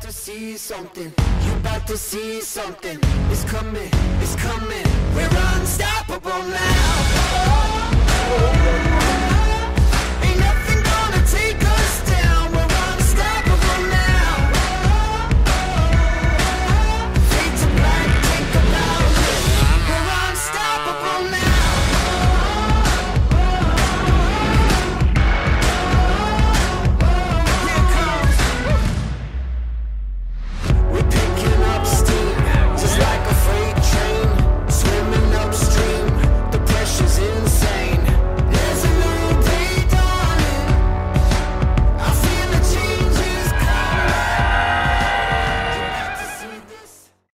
about to see something. You about to see something. It's coming, it's coming.